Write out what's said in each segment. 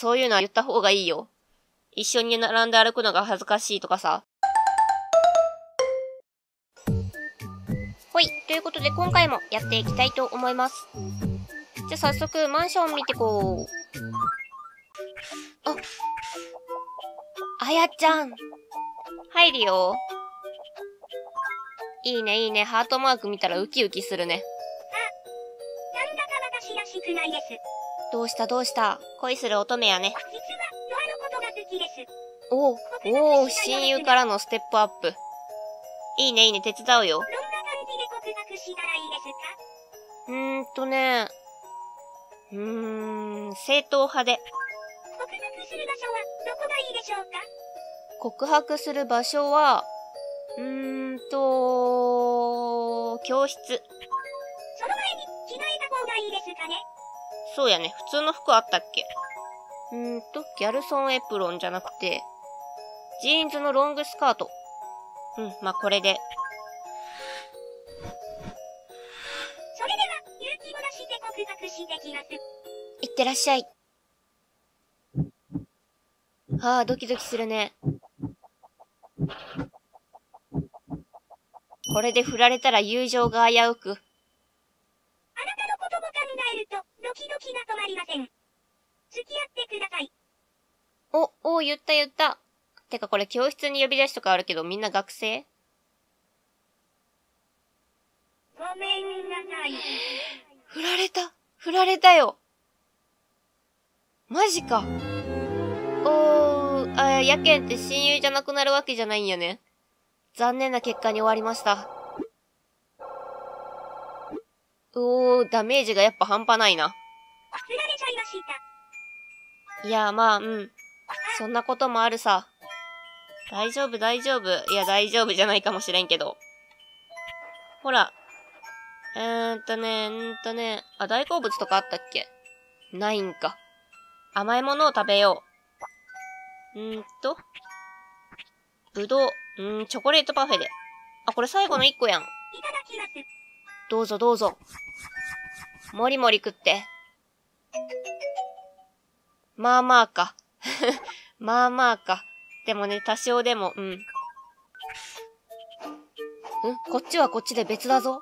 そういうのは言った方がいいよ。一緒に並んで歩くのが恥ずかしいとかさ。ほい。ということで今回もやっていきたいと思います。じゃあ早速マンション見てこう。あ、あやちゃん。入るよ。いいねいいね。ハートマーク見たらウキウキするね。あ、なんだか私らしくないです。どうしたどうした？恋する乙女やね。実は、ドアのことが好きです。おおお親友からのステップアップ。いいねいいね、手伝うよ。どんな感じで告白したらいいですか？うーんとね、うーん、正統派で。告白する場所はどこがいいでしょうか？告白する場所は、うーんと、教室。そうやね。普通の服あったっけ？うーんと、ギャルソンエプロンじゃなくて、ジーンズのロングスカート。うん、まあ、これで。それでは、勇気を出して告白してきます。いってらっしゃい。はあ、ドキドキするね。これで振られたら友情が危うく。付き合ってください。お、お、言った言った。てかこれ教室に呼び出しとかあるけどみんな学生？ごめんなさい。振られた。振られたよ。マジか。おー、あ、やけんって親友じゃなくなるわけじゃないんやね。残念な結果に終わりました。おー、ダメージがやっぱ半端ないな。いや、まあ、うん。そんなこともあるさ。大丈夫、大丈夫。いや、大丈夫じゃないかもしれんけど。ほら。えーっとね、んーとね。あ、大好物とかあったっけ？ないんか。甘いものを食べよう。んーと。ぶどう。うん、チョコレートパフェで。あ、これ最後の一個やん。どうぞどうぞ。もりもり食って。まあまあか。まあまあか。でもね、多少でも、うん。ん？こっちはこっちで別だぞ。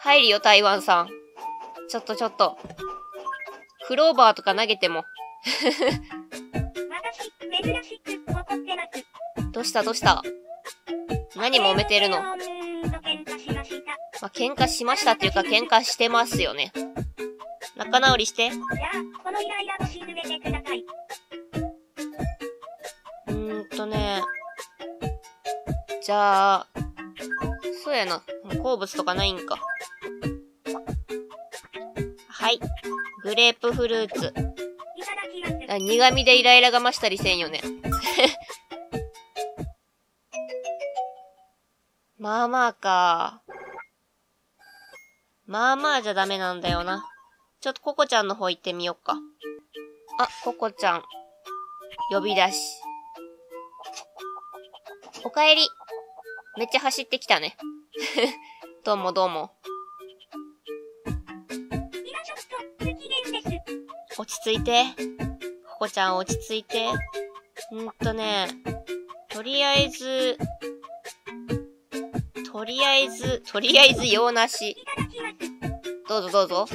入るよ、台湾さん。ちょっとちょっと。クローバーとか投げても。どうしたどうした？何揉めてるの？まあ、喧嘩しましたっていうか喧嘩してますよね。仲直りして。じゃあ、そうやな。好物とかないんか。はい。グレープフルーツ。あ苦味でイライラが増したりせんよね。まあまあか。まあまあじゃダメなんだよな。ちょっとココちゃんの方行ってみよっか。あ、ココちゃん。呼び出し。おかえり。めっちゃ走ってきたね。どうもどうも。落ち着いて。ココちゃん落ち着いて。んーとね、とりあえず、とりあえず、とりあえず用なし。どうぞどうぞ。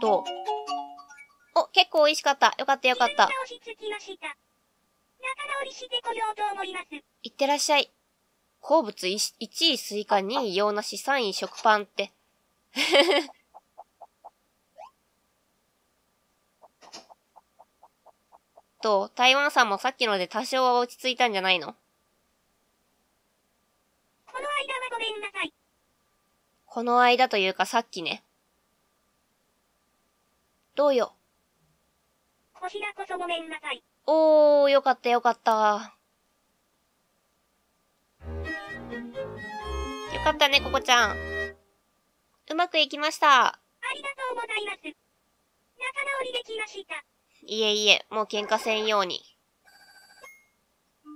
と、お、結構美味しかった。よかったよかった。いってらっしゃい。好物 1, 1位スイカ、2位洋梨、3位食パンって。と、台湾さんもさっきので多少は落ち着いたんじゃないの？この間はごめんなさい。この間というかさっきね。どうよ？こちらこそごめんなさい。おー、よかったよかった。よかったね、ここちゃん。うまくいきました。ありがとうございます。仲直りできました。いえいえ、もう喧嘩せんように。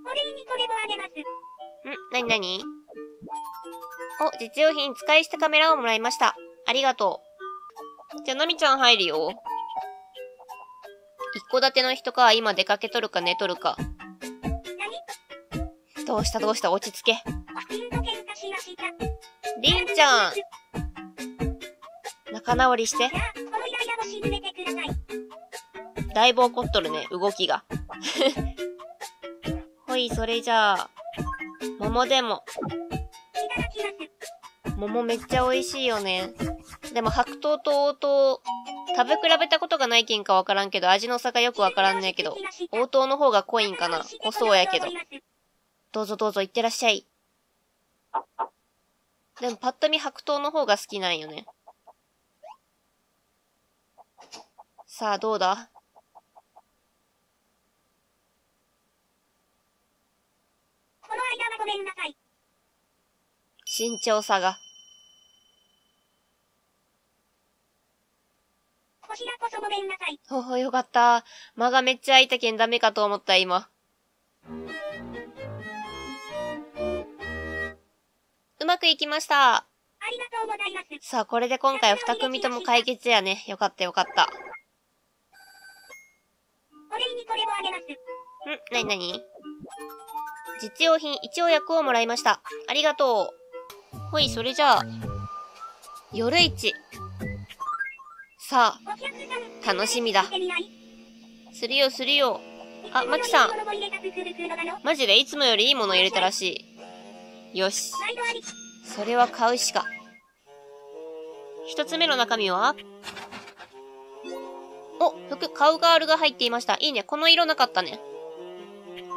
お礼にこれもあげます。ん？なになにお、実用品使い捨てカメラをもらいました。ありがとう。じゃあ、なみちゃん入るよ。一戸建ての人か、今出かけとるか寝とるか。どうしたどうした落ち着け。りんちゃん仲直りして。だい。ぶ怒っとるね、動きが。ほい、それじゃあ、桃でも。桃めっちゃ美味しいよね。でも白桃と黄桃、食べ比べたことがないけんかわからんけど、味の差がよくわからんねんけど、黄桃の方が濃いんかな濃そうやけど。どうぞどうぞ行ってらっしゃい。でもパッと見白桃の方が好きなんよね。さあ、どうだ？この間はごめんなさい。身長差が。こちらこそごめんなさい。ほほ、よかった。間がめっちゃ空いたけんダメかと思った、今。うまくいきました。ありがとうございます。さあ、これで今回は二組とも解決やね。よかったよかった。お礼にこれをあげます。ん？なになに実用品一応薬をもらいました。ありがとう。ほい、それじゃあ、夜市。さあ、楽しみだ。するよ、するよ。あ、マキさん。マジでいつもよりいいもの入れたらしい。よし。それは買うしか。一つ目の中身は？お、服、カウガールが入っていました。いいね。この色なかったね。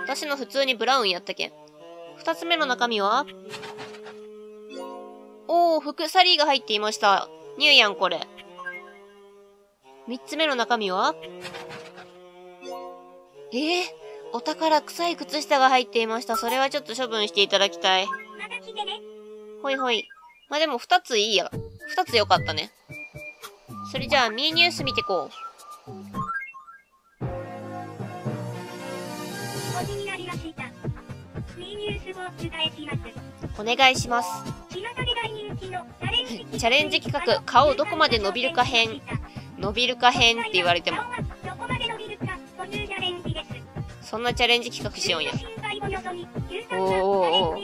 私の普通にブラウンやったけん。二つ目の中身は？おー、服、サリーが入っていました。ニューやん、これ。三つ目の中身は？えー、お宝臭い靴下が入っていました。それはちょっと処分していただきたい。また来てね。ほいほい。まあ、でも二ついいや。二つよかったね。それじゃあ、ミーニュース見てこ5時になりました。ミーニュースをお伝えします。う。お願いします。チャレンジ企画、顔どこまで伸びるか編。伸びるか編って言われても。そんなチャレンジ企画しようんや。おおお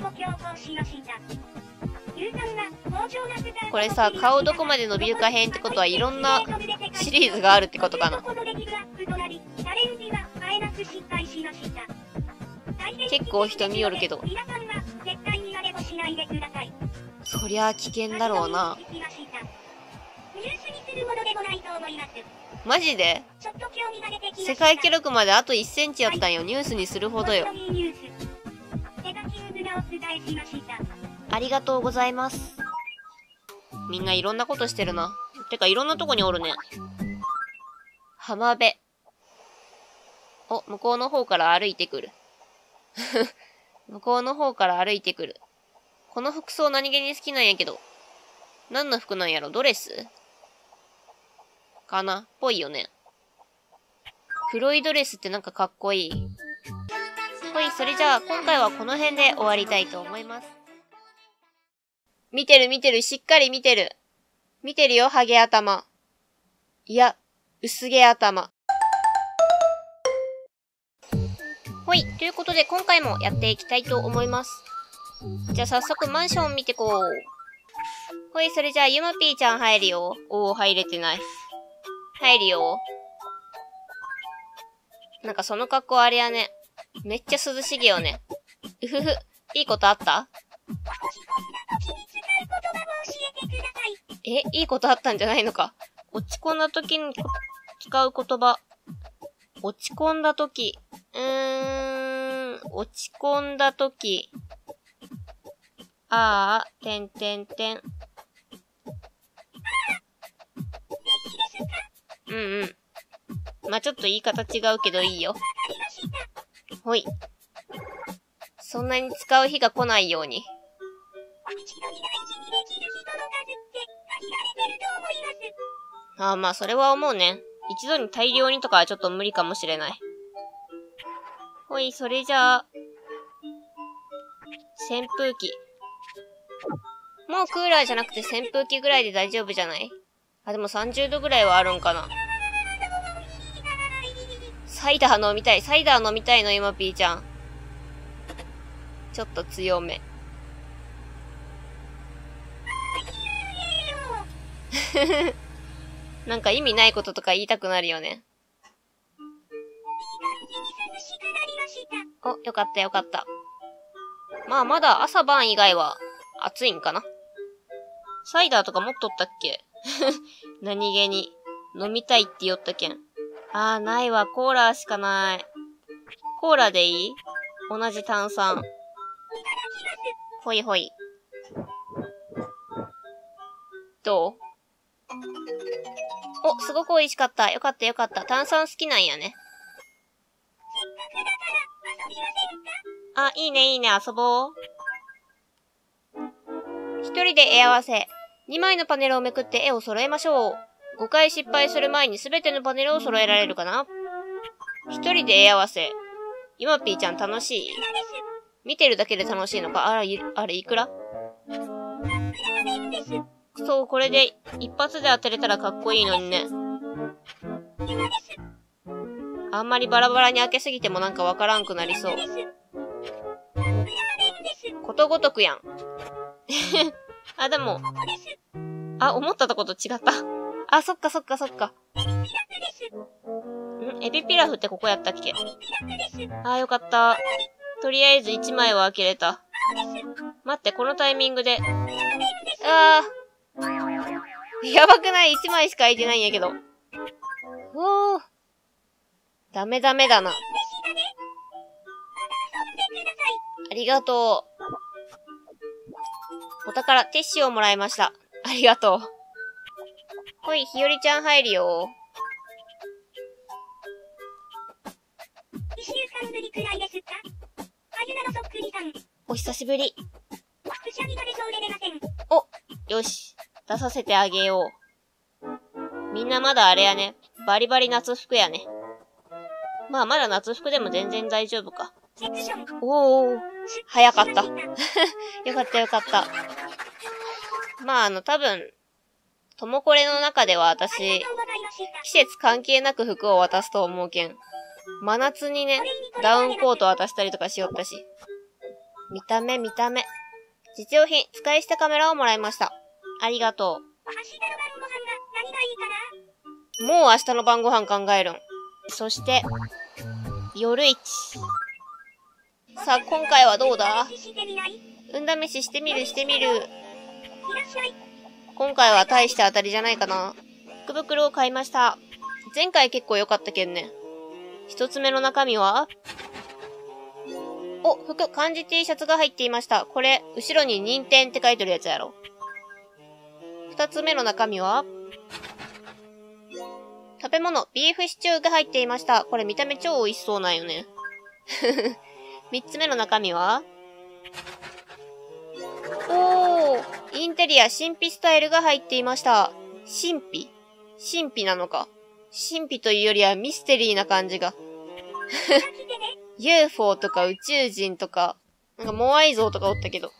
これさ、顔どこまで伸びるか編ってことはいろんなシリーズがあるってことかな。結構人見よるけど。そりゃ危険だろうな。マジで？世界記録まであと1センチやったんよ。ニュースにするほどよ。ありがとうございます。みんないろんなことしてるな。てかいろんなとこにおるね。浜辺。お、向こうの方から歩いてくる。向こうの方から歩いてくる。この服装何気に好きなんやけど。何の服なんやろ？ドレス？かな？ぽいよね。黒いドレスってなんかかっこいい。ほい、それじゃあ今回はこの辺で終わりたいと思います。見てる見てる、しっかり見てる。見てるよ、ハゲ頭。いや、薄毛頭。ほい、ということで今回もやっていきたいと思います。じゃあ早速マンション見てこう。ほい、それじゃあゆまぴーちゃん入るよ。おー、入れてない。入るよ。なんかその格好あれやね。めっちゃ涼しげよね。うふふ、いいことあった？え、いいことあったんじゃないのか？落ち込んだ時に使う言葉。落ち込んだ時。うーん、落ち込んだ時。ああ、てんてんてん。うんうん。まあ、ちょっと言い方違うけどいいよ。ほい。そんなに使う日が来ないように。ああ、まあ、それは思うね。一度に大量にとかはちょっと無理かもしれない。ほい、それじゃあ、扇風機。もうクーラーじゃなくて扇風機ぐらいで大丈夫じゃない？あ、でも30度ぐらいはあるんかな。サイダー飲みたい。サイダー飲みたいの、今ピーちゃん。ちょっと強め。なんか意味ないこととか言いたくなるよね。お、よかったよかった。まあまだ朝晩以外は暑いんかな。サイダーとか持っとったっけ？何気に。飲みたいって言ったけん。あー、ないわ。コーラしかない。コーラでいい？同じ炭酸。ほいほい。どう？お、すごく美味しかった。よかったよかった。炭酸好きなんやね。あ、いいねいいね。遊ぼう。一人で絵合わせ。2枚のパネルをめくって絵を揃えましょう。5回失敗する前に全てのパネルを揃えられるかな？一人で絵合わせ。今ピーちゃん楽しい見てるだけで楽しいのか？あら、あれいくら？そう、これで一発で当てれたらかっこいいのにね。あんまりバラバラに開けすぎてもなんかわからんくなりそう。ことごとくやん。あ、でも、あ、思ったとこと違った。あ、そっかそっかそっか。んエビピラフってここやったっけ？あ、よかった。とりあえず1枚は開けれた。待って、このタイミングで。あー。やばくない ?1 枚しか開いてないんやけど。おー。ダメダメだな。ありがとう。お宝、ティッシュをもらいました。ありがとう。ほい、ひよりちゃん入るよ。1週間ぶりくらいですか？あゆなのそっくりさん。お久しぶり。くしゃみが出そうで出ません。お、よし。出させてあげよう。みんなまだあれやね。バリバリ夏服やね。まあまだ夏服でも全然大丈夫か。おお。早かった。よかったよかった。まああの多分、ともこれの中では私、季節関係なく服を渡すと思うけん。真夏にね、ダウンコート渡したりとかしよったし。見た目見た目。実用品、使い捨てカメラをもらいました。ありがとう。もう明日の晩ご飯考えるん。そして、夜市。さあ、今回はどうだ？運試ししてみるしてみる。今回は大して当たりじゃないかな。福袋を買いました。前回結構良かったけんね。一つ目の中身は？お、服、漢字 T シャツが入っていました。これ、後ろに任天って書いてるやつやろ。二つ目の中身は？食べ物、ビーフシチューが入っていました。これ見た目超美味しそうなんよね。三つ目の中身は？おー、インテリア神秘スタイルが入っていました。神秘？神秘なのか？神秘というよりはミステリーな感じが。UFO とか宇宙人とか、なんかモアイ像とかおったけど。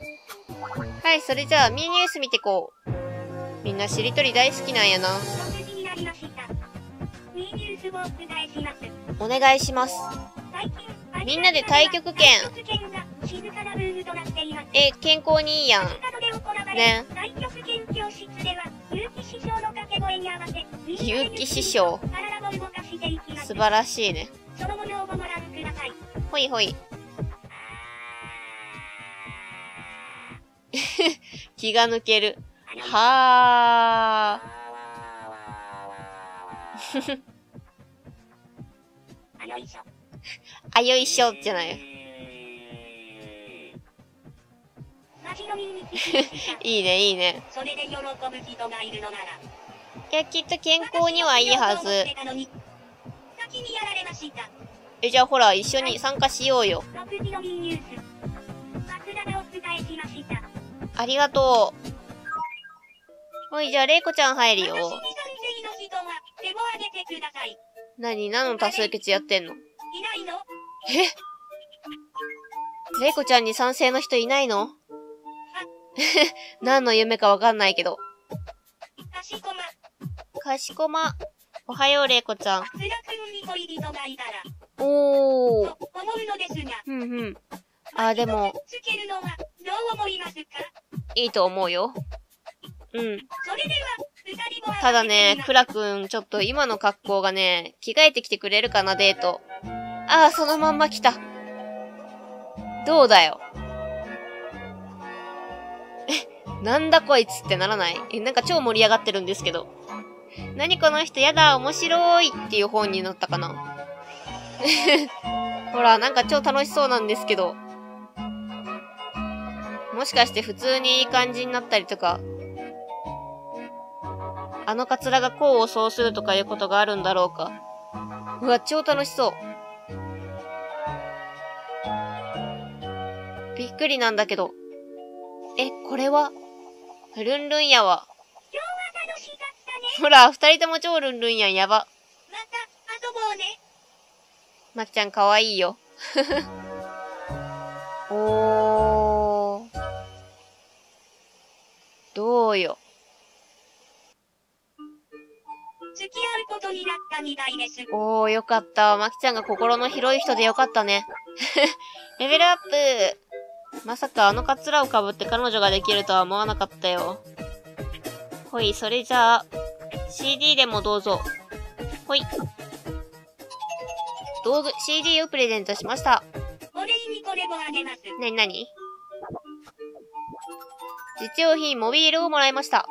はい、それじゃあミーニュース見てこう。みんなしりとり大好きなんやな。6時になりました。ミーニュースをお伝えします。お願いします。みんなで太極拳。え、健康にいいやん。ね結城師匠。素晴らしいね。ほいほい。気が抜ける。はー。あよいしょ。あよいしょじゃない。いいね、いいね。いや、きっと健康にはいいはず。え、じゃあほら、一緒に参加しようよ。6時のミーニュース。桜でお伝えしました。ありがとう。ほい、じゃあ、れいこちゃん入るよ。何何の多数決やってんのいないの？え？れいこちゃんに賛成の人いないの？何の夢かわかんないけど。かしこま。かしこま。おはよう、れいこちゃん。おー。と思うんふん。あー、でも、いいいと思うよ。うん。ただね、クラくん、ちょっと今の格好がね、着替えてきてくれるかな、デート。ああ、そのまんま来た。どうだよ。え、なんだこいつってならない？え、なんか超盛り上がってるんですけど。何この人やだ、面白いっていう本になったかな？ほら、なんか超楽しそうなんですけど。もしかして普通にいい感じになったりとか、あのカツラが功を奏するとかいうことがあるんだろうか。うわ、超楽しそう。びっくりなんだけど。え、これは？ルンルンやわ。今日は楽しかったね。ほら、二人とも超ルンルンやん、やば。また遊ぼうね。まきちゃんかわいいよ。おー。どうよ。付き合うことになったみたいです。おー、よかった。まきちゃんが心の広い人でよかったね。レベルアップまさかあのカツラをかぶって彼女ができるとは思わなかったよ。ほい、それじゃあ、CD でもどうぞ。ほい。道具、CD をプレゼントしました。お礼にこれもあげます。なになに実用品モビールをもらいました。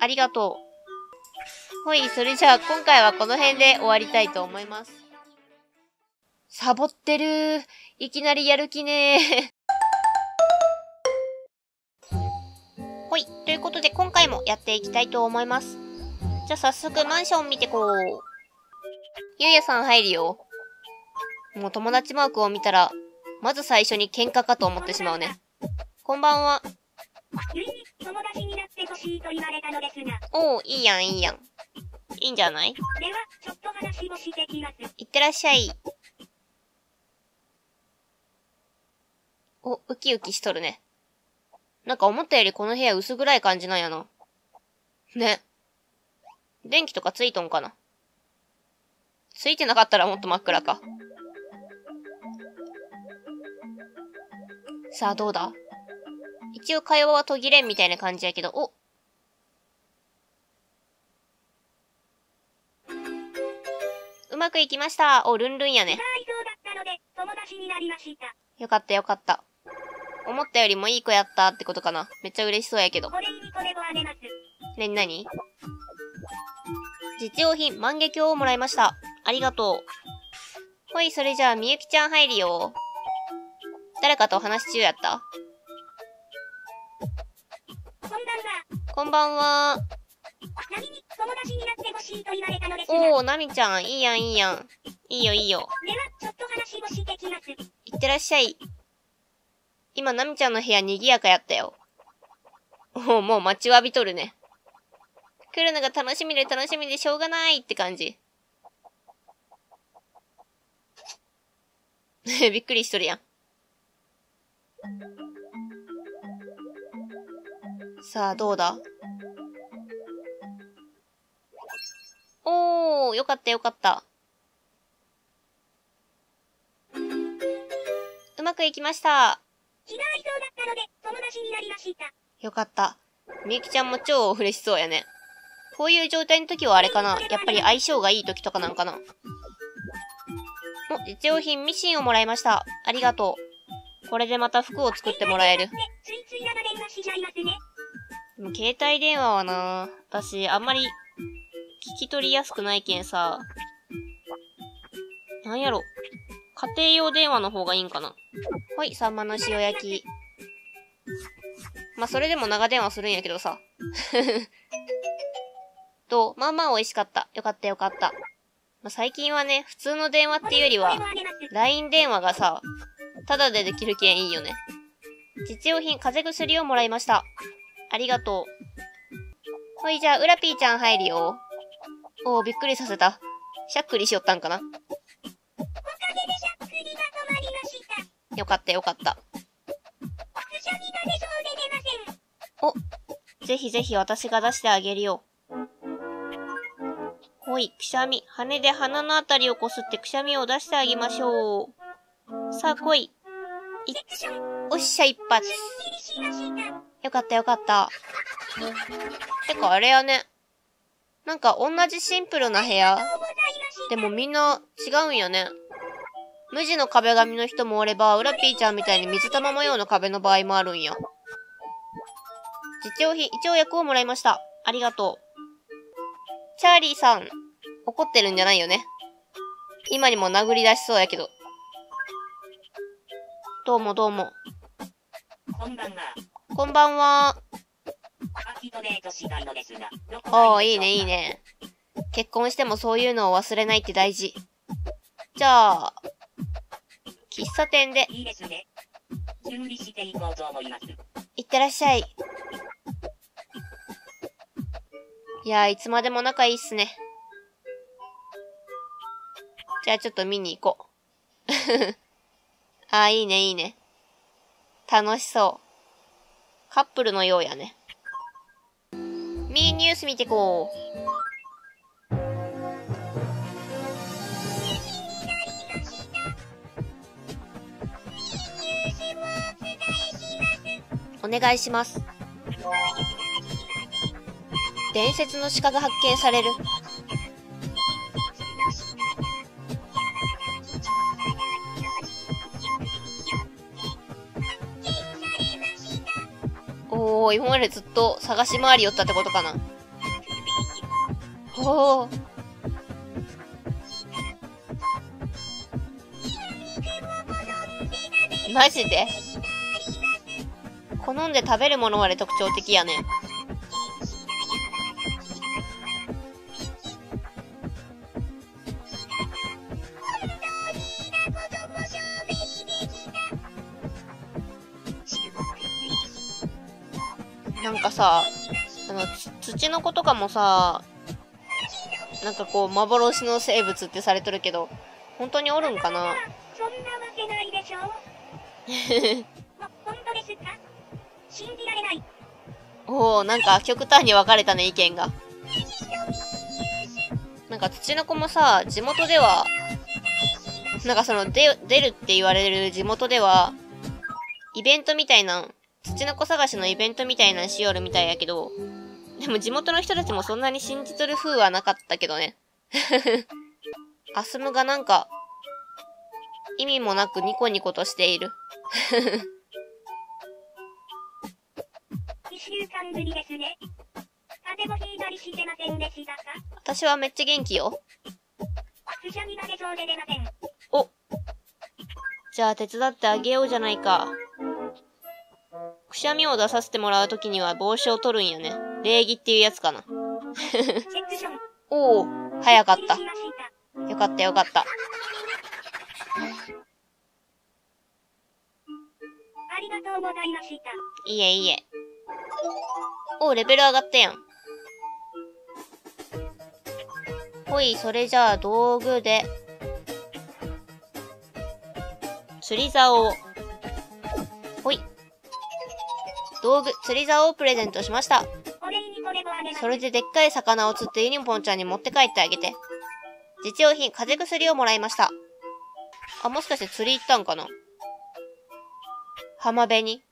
ありがとう。ほい、それじゃあ今回はこの辺で終わりたいと思います。サボってるいきなりやる気ねほい、ということで今回もやっていきたいと思います。じゃあ早速マンション見てこう。ゆうやさん入るよ。もう友達マークを見たら、まず最初に喧嘩かと思ってしまうね。こんばんは。友達になってほしいと言われたのですが、おー、いいやん、いいやん。いいんじゃない？では、ちょっと話をしてきます。いってらっしゃい。お、ウキウキしとるね。なんか思ったよりこの部屋薄暗い感じなんやな。ね。電気とかついとんかなついてなかったらもっと真っ暗か。さあどうだ？一応会話は途切れんみたいな感じやけど、おうまくいきました。お、ルンルンやね。よかったよかった。思ったよりもいい子やったってことかな。めっちゃ嬉しそうやけど。お礼にこれをあげます。なに実用品、万華鏡をもらいました。ありがとう。ほい、それじゃあ、みゆきちゃん入るよ。誰かとお話し中やった？こんばんは。こんばんは。何に友達になってほしいと言われたのですが、では、おー、なみちゃん、いいやん、いいやん。いいよ、いいよ。ちょっと話をしてきます。いってらっしゃい。今、なみちゃんの部屋賑やかやったよ。おー、もう待ちわびとるね。来るのが楽しみで楽しみでしょうがないって感じ。びっくりしとるやん。さあ、どうだ？おー、よかったよかった。うまくいきました。気が合いそうだったので、友達になりました。よかった。みゆきちゃんも超嬉しそうやね。こういう状態の時はあれかなやっぱり相性がいい時とかなんかなお、実用品ミシンをもらいました。ありがとう。これでまた服を作ってもらえる。でも携帯電話はな、私あんまり聞き取りやすくないけんさ。なんやろ。家庭用電話の方がいいんかな。ほい、サンマの塩焼き。まあ、それでも長電話するんやけどさ。どう？まあまあ美味しかった。よかったよかった。まあ、最近はね、普通の電話っていうよりは、LINE 電話がさ、ただでできるけんいいよね。実用品、風邪薬をもらいました。ありがとう。ほいじゃあ、うらぴーちゃん入るよ。おー、びっくりさせた。しゃっくりしよったんかなよかったよかった。くしゃみが出そうで出ません。ぜひぜひ私が出してあげるよ。ほい、くしゃみ。羽で鼻のあたりをこすってくしゃみを出してあげましょう。さあ来い。い。おっしゃ、一発。よかったよかった。てかあれやね。なんか同じシンプルな部屋。でもみんな違うんよね。無地の壁紙の人もおれば、ウラピーちゃんみたいに水玉模様の壁の場合もあるんや。実用品、一応役をもらいました。ありがとう。チャーリーさん、怒ってるんじゃないよね。今にも殴り出しそうやけど。どうもどうも。こんばんは。こんばんは。おー、がいいね、いい。ね。結婚してもそういうのを忘れないって大事。じゃあ、喫茶店で、いいですね。準備していこうと思います。いってらっしゃい。いやー、いつまでも仲いいっすね。じゃあちょっと見に行こう。あー、いいね、いいね。楽しそう。カップルのようやね。ミーニュース見てこう。お願いします。伝説の鹿が発見される。おー、今までずっと探し回りよったってことかな。おー。マジで？好んで食べるものまで特徴的やね。なんかさ、あの、つ土の子とかもさ、なんかこう、幻の生物ってされとるけど、本当におるんかな？そんなわけないでしょおおなんか極端に分かれたね、意見が。なんか土の子もさ、地元では、なんかその、で、出るって言われる地元では、イベントみたいな、土の子探しのイベントみたいなのしよるみたいやけど、でも地元の人たちもそんなに信じとる風はなかったけどね。アスムがなんか、意味もなくニコニコとしている。週間ぶりですね。風邪もひいたりしてませんでしたか私はめっちゃ元気よ。くしゃみが出そうで出ません。おじゃあ手伝ってあげようじゃないか。くしゃみを出させてもらうときには帽子を取るんやね。礼儀っていうやつかな。おお、早かった。よかったよかった。ありがとうございました。いいえいいえ。おレベル上がったやん。ほい、それじゃあ道具で、釣り竿を。ほい。道具、釣り竿をプレゼントしました。それででっかい魚を釣ってユニポンちゃんに持って帰ってあげて。実用品、風邪薬をもらいました。あ、もしかして釣り行ったんかな？浜辺に？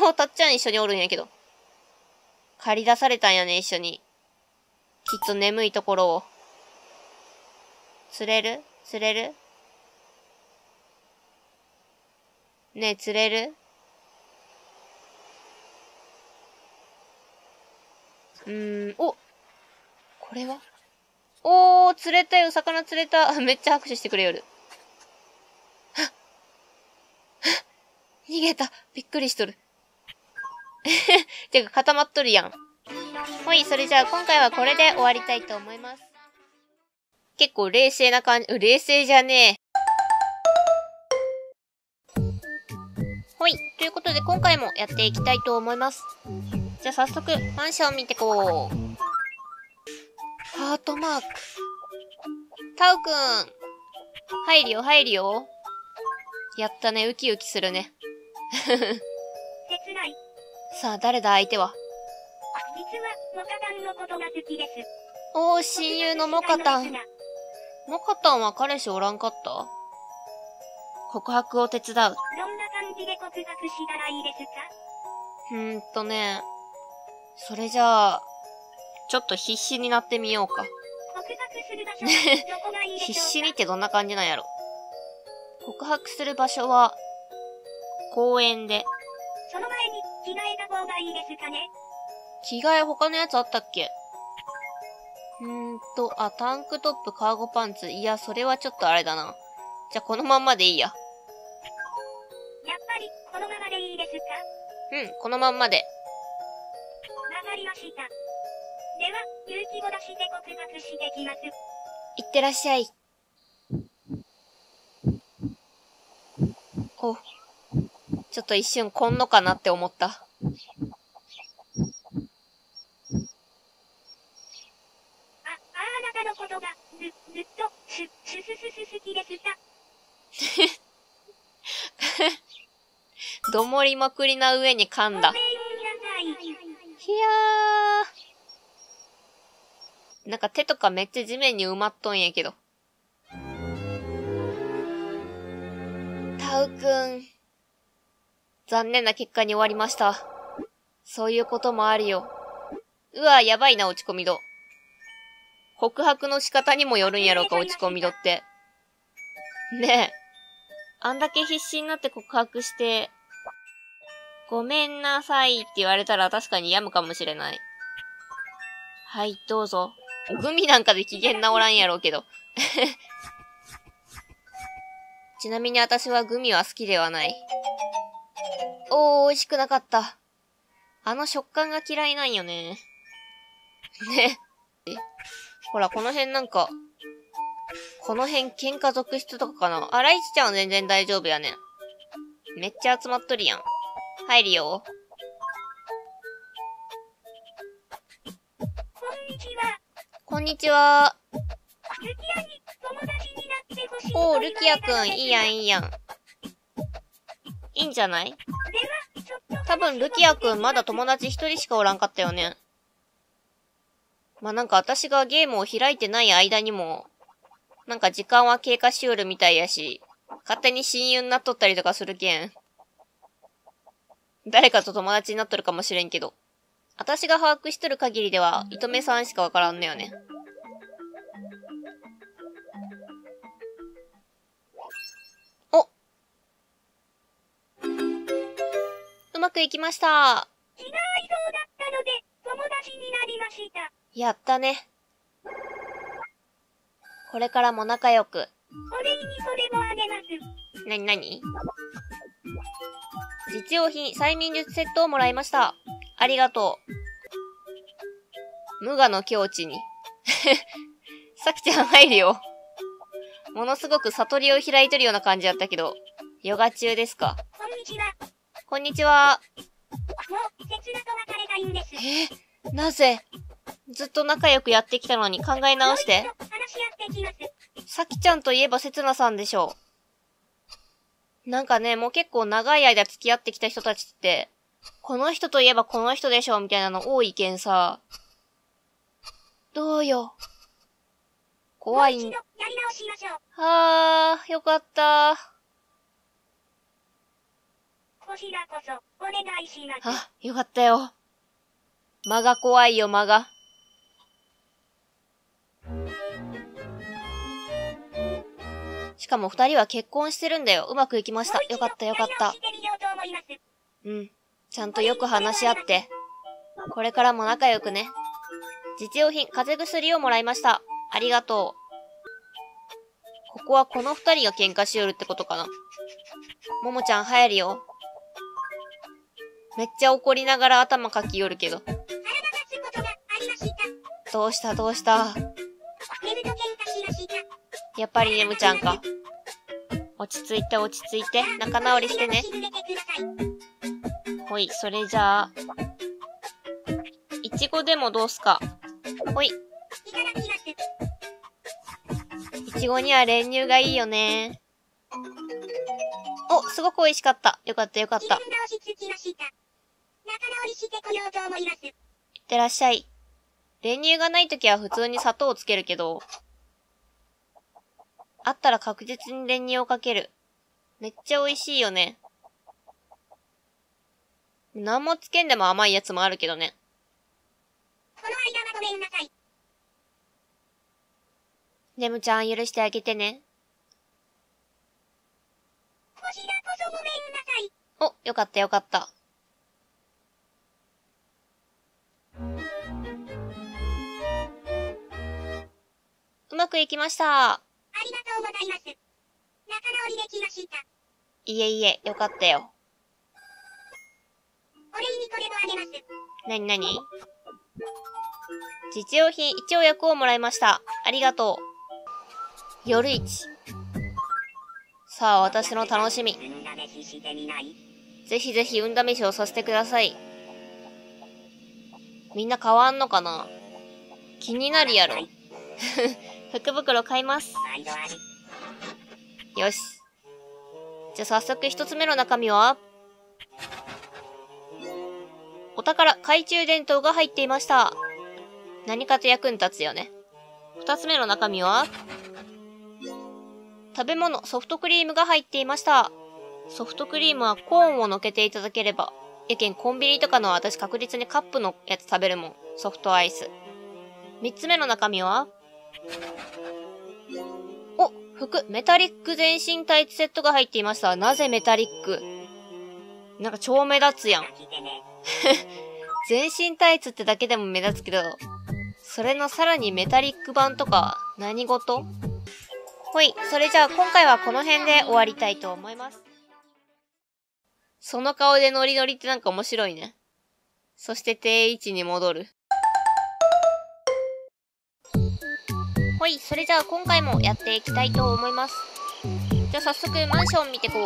おたっちゃん一緒におるんやけど。借り出されたんやね、一緒に。きっと眠いところを。釣れる？釣れる？ねえ、釣れる？うーん、おこれは？おー、釣れたよ、魚釣れた。めっちゃ拍手してくれよる。はっはっ逃げた。びっくりしとる。てか固まっとるやん。ほい、それじゃあ今回はこれで終わりたいと思います。結構冷静な感じ、冷静じゃねえ。ほい、ということで今回もやっていきたいと思います。じゃあ早速、マンション見てこう。ハートマーク。タウくん。入るよ、入るよ。やったね、ウキウキするね。さあ、誰だ、相手は？実は、モカタンのことがが好きです。おー、親友のモカタン。モカタンは彼氏おらんかった？告白を手伝う。がどんな感じで告白したらいいですか？うーんとね。それじゃあ、ちょっと必死になってみようか。告白する場所は どこがいいでしょうか？必死にってどんな感じなんやろ？告白する場所は、公園で。その前に着替えた方がいいですかね？着替え他のやつあったっけ？うーんと、あ、タンクトップ、カーゴパンツ。いや、それはちょっとあれだな。じゃあこのまんまでいいや。やっぱり、このままでいいですか？うん、このまんまで。わかりました。では、勇気を出して告白してきます。いってらっしゃい。お、ちょっと一瞬こんのかなって思った。あ、あなたのことが、ず、ずっと、す、すすすす好きですかどもりまくりな上に噛んだ。ひやー。なんか手とかめっちゃ地面に埋まっとんやけど。タウくん。残念な結果に終わりました。そういうこともあるよ。うわ、やばいな、落ち込み度。告白の仕方にもよるんやろうか、落ち込み度って。ねえ。あんだけ必死になって告白して、ごめんなさいって言われたら確かに病むかもしれない。はい、どうぞ。グミなんかで機嫌直らんやろうけど。ちなみに私はグミは好きではない。おー、美味しくなかった。あの食感が嫌いなんよね。ね。え？ほら、この辺なんか、この辺喧嘩続出とかかな。あ、ライチちゃんは全然大丈夫やねん。めっちゃ集まっとるやん。入るよ。こんにちは。こんにちは。おー、ルキアくん、いいやん、いいやん。いいんじゃない？多分、ルキアくんまだ友達一人しかおらんかったよね。まあ、なんか私がゲームを開いてない間にも、なんか時間は経過しよるみたいやし、勝手に親友になっとったりとかするけん。誰かと友達になっとるかもしれんけど。私が把握しとる限りでは、糸目さんしかわからんのよね。くいきました。違いそうだったので、友達になりました。やったね。これからも仲良く。お礼にそれもあげます。なになに実用品、催眠術セットをもらいました。ありがとう。無我の境地に。さきちゃん入るよ。ものすごく悟りを開いてるような感じだったけど、ヨガ中ですか？こんにちは。こんにちは。えーなぜずっと仲良くやってきたのに考え直して？さきちゃんといえばせつなさんでしょう。なんかね、もう結構長い間付き合ってきた人たちって、この人といえばこの人でしょみたいなの多いけんさ。どうよ。怖いんもう一度、やり直しましょう。あー、よかった。こちらこそ、お願いします。あ、よかったよ。間が怖いよ、間が。しかも二人は結婚してるんだよ。うまくいきました。よかったよかった。うん。ちゃんとよく話し合って。これからも仲良くね。実用品、風邪薬をもらいました。ありがとう。ここはこの二人が喧嘩しよるってことかな。ももちゃん入るよ。めっちゃ怒りながら頭かきよるけど。どうした？どうした？やっぱりねむちゃんか。落ち着いて落ち着いて。仲直りしてね。ほい、それじゃあ。いちごでもどうすか？ほい。い。ちごには練乳がいいよね。お、すごく美味しかった。よかったよかった。直りしてこようと思います。ってらっしゃい。練乳がないときは普通に砂糖をつけるけど、あったら確実に練乳をかける。めっちゃ美味しいよね。何もつけんでも甘いやつもあるけどね。この間はごめんなさい。ネムちゃん許してあげてね。こちらこそごめんなさい。お、よかったよかった。まくいきました。ありがとうございます。仲直りできました。いえいえ、よかったよ。お礼にこれもあげます。なになに実用品一応役をもらいました。ありがとう。夜市。さあ、私の楽しみ。ぜひぜひ運試しをさせてください。みんな変わんのかな？気になるやろ。福袋買います。よし。じゃあ早速一つ目の中身は？お宝、懐中電灯が入っていました。何かと役に立つよね。二つ目の中身は？食べ物、ソフトクリームが入っていました。ソフトクリームはコーンを乗けていただければ。やけんコンビニとかの私確実にカップのやつ食べるもん。ソフトアイス。三つ目の中身は？お、服、メタリック全身タイツセットが入っていました。なぜメタリック？なんか超目立つやん。全身タイツってだけでも目立つけど、それのさらにメタリック版とか、何事？ほい、それじゃあ今回はこの辺で終わりたいと思います。その顔でノリノリってなんか面白いね。そして定位置に戻る。ほい、それじゃあ今回もやっていきたいと思います。じゃあ早速マンション見てこう。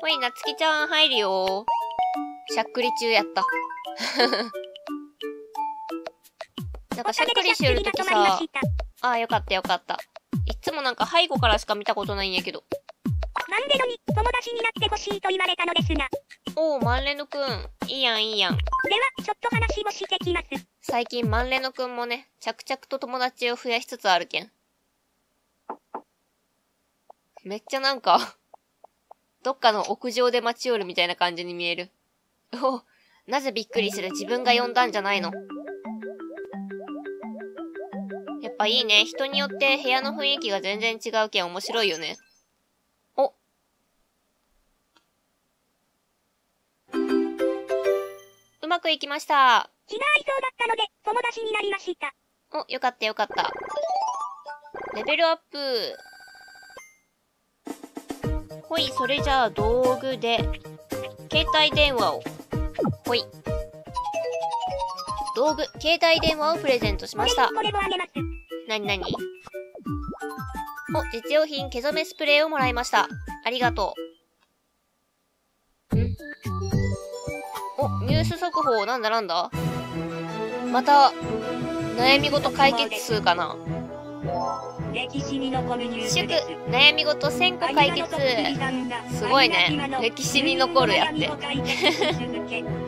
ほい、なつきちゃん入るよしゃっくり中やった。なんかしゃっくりしてるときさ。ああ、よかったよかった。いつもなんか背後からしか見たことないんやけど。マンデロに友達になってほしいと言われたのですが、おー、マンレノくん。いいやんいいやん。では、ちょっと話をしてきます。最近マンレノくんもね、着々と友達を増やしつつあるけん。めっちゃなんか、どっかの屋上で待ち寄るみたいな感じに見える。おなぜびっくりする？自分が呼んだんじゃないの？やっぱいいね。人によって部屋の雰囲気が全然違うけん面白いよね。うまくいきました。気が合いそうだったので、友達になりました。お、よかったよかった。レベルアップ。ほい、それじゃあ道具で、携帯電話を。ほい。道具、携帯電話をプレゼントしましたお。礼にこれもあげます。なになにお、実用品毛染めスプレーをもらいました。ありがとう。ん？お、ニュース速報、なんだなんだ？また、悩み事解決数かな？歴史に残るニュース祝。悩み事1000個解決すごいね歴史に残るやって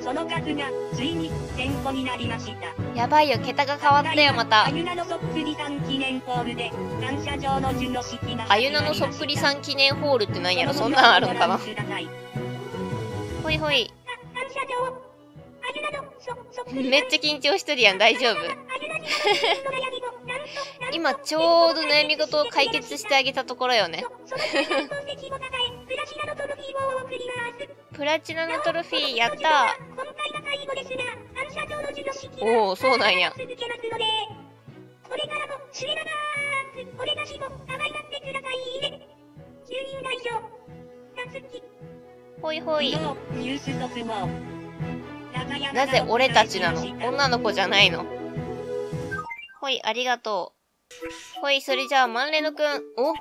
その数がついに1000個になりました。やばいよ、桁が変わったよ、またあ。ゆなのそっくりさん記念ホールで感謝状の授与式があゆなのそっくりさん記念ホールってなんやろ？そんなんあるんかな？ほいほい。めっちゃ緊張してるやん、大丈夫。今、ちょうど悩み事を解決してあげたところよね。プラチナのトロフィーを送ります。プラチナのトロフィー、やったおおそうなんや。ほいほい。なぜ俺たちなの？女の子じゃないの？ほい、ありがとう。ほい、それじゃあ、マンレノくん。お？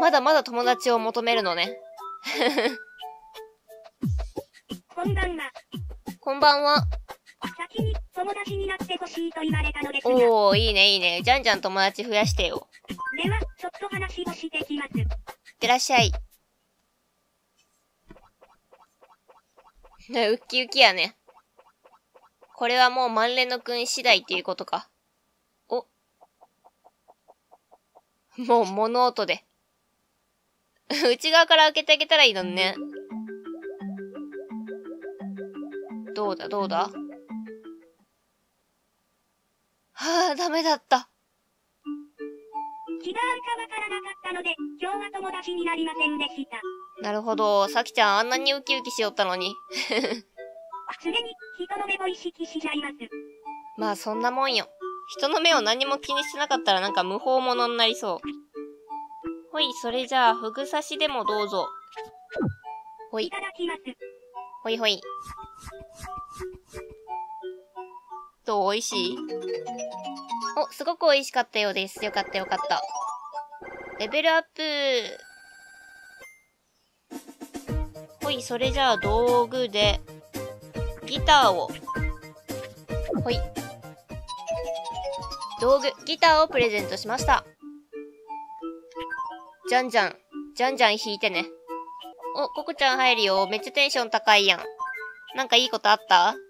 まだまだ友達を求めるのね。こんばんは。こんばんは。先に友達になってほしいと言われたのですが、おー、いいね、いいね。じゃんじゃん友達増やしてよ。では、ちょっと話をしてきます。いってらっしゃい。ね、ウッキウキやね。これはもう万連の君次第っていうことか。お。もう物音で。内側から開けてあげたらいいのにね。どうだ？どうだ？はあ、ダメだった。気が合うかわからなかったので、今日は友達になりませんでした。なるほど。さきちゃんあんなにウキウキしよったのに。常に人の目を意識しちゃいます。まあそんなもんよ。人の目を何も気にしてなかったらなんか無法者になりそう。ほい、それじゃあ、ふぐ刺しでもどうぞ。ほい、いただきます。ほいほい。どう美味しい？お、すごく美味しかったようです。よかったよかった。レベルアップ。ほい、それじゃあ道具で、ギターを。ほい。道具、ギターをプレゼントしました。じゃんじゃん、じゃんじゃん弾いてね。お、ココちゃん入るよ。めっちゃテンション高いやん。なんかいいことあった？そっ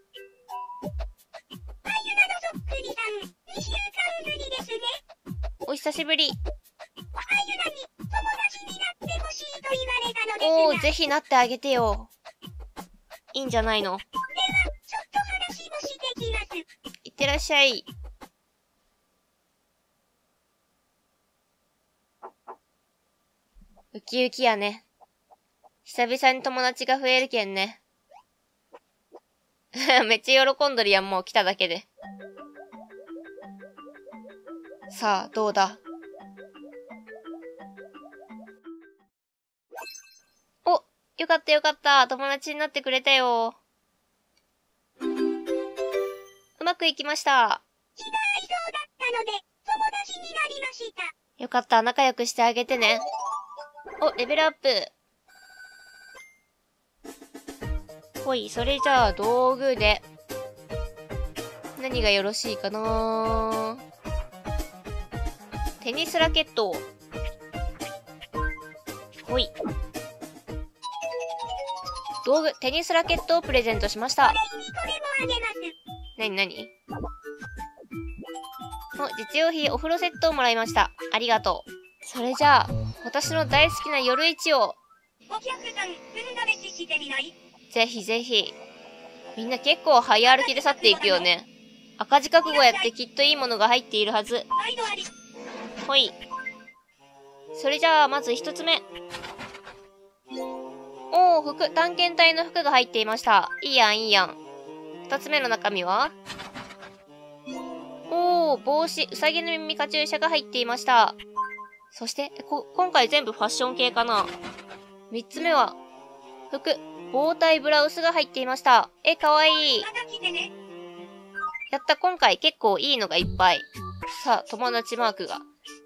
くりさん、2週間ぶりですね。お久しぶり。おー、ですが、ぜひなってあげてよ。いいんじゃないの？いってらっしゃい。ウキウキやね。久々に友達が増えるけんね。めっちゃ喜んどるやん、もう来ただけで。さあ、どうだ？よかったよかった。友達になってくれたよ。うまくいきました。気が合いそうだったので、友達になりました。よかった。仲良くしてあげてね。お、レベルアップ。ほい、それじゃあ道具で。何がよろしいかなテニスラケットを。ほい。道具、テニスラケットをプレゼントしました。なになにお、実用品お風呂セットをもらいました。ありがとう。それじゃあ、私の大好きな夜市を、お客さん、運試ししてみない？ぜひぜひ。みんな結構早歩きで去っていくよね。赤字覚悟やってきっといいものが入っているはず。ほい。それじゃあ、まず一つ目。服、探検隊の服が入っていました。いいやん、いいやん。二つ目の中身は？おー、帽子、うさぎの耳カチューシャが入っていました。そして、こ、今回全部ファッション系かな。三つ目は、服、防体ブラウスが入っていました。え、かわいい。やった、今回結構いいのがいっぱい。さあ、友達マークが。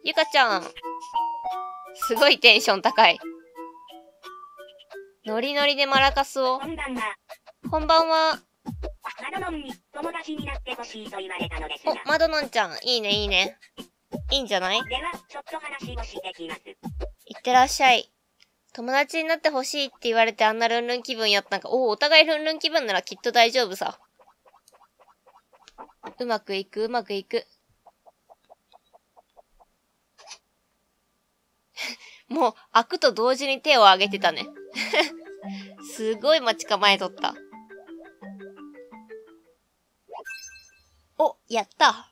ゆかちゃん。すごいテンション高い。ノリノリでマラカスを。こんばんは。こんばんは。マドノンに友達になってほしいと言われたのですおが。、マドノンちゃん。いいね、いいね。いいんじゃない？では、ちょっと話をしてきます。いってらっしゃい。友達になってほしいって言われてあんなルンルン気分やったんか。おお、お互いルンルン気分ならきっと大丈夫さ。うまくいく、うまくいく。もう、開くと同時に手を挙げてたね。すごい待ち構えとった。お、やった。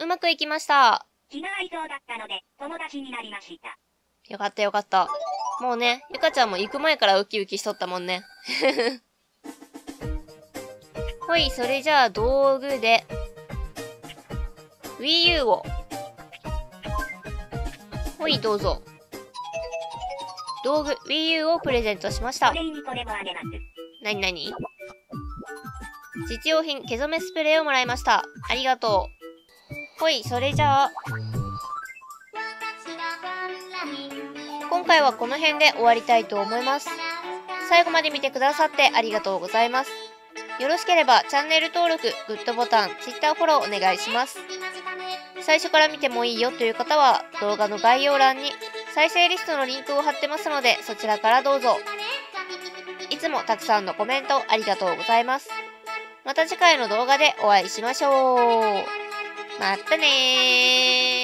うまくいきました。気が合いそうだったので、友達になりました。よかったよかった。もうね、ゆかちゃんも行く前からウキウキしとったもんね。ほい、それじゃあ道具で、Wii U を。ほい、どうぞ。道具 Wii U をプレゼントしましたそ。れにこれもあげます。なになに実用品、毛染めスプレーをもらいました。ありがとう。ほい、それじゃあ、今回はこの辺で終わりたいと思います。最後まで見てくださってありがとうございます。よろしければチャンネル登録、グッドボタン、Twitter フォローお願いします。最初から見てもいいよという方は動画の概要欄に再生リストのリンクを貼ってますのでそちらからどうぞ。いつもたくさんのコメントありがとうございます。また次回の動画でお会いしましょう。またね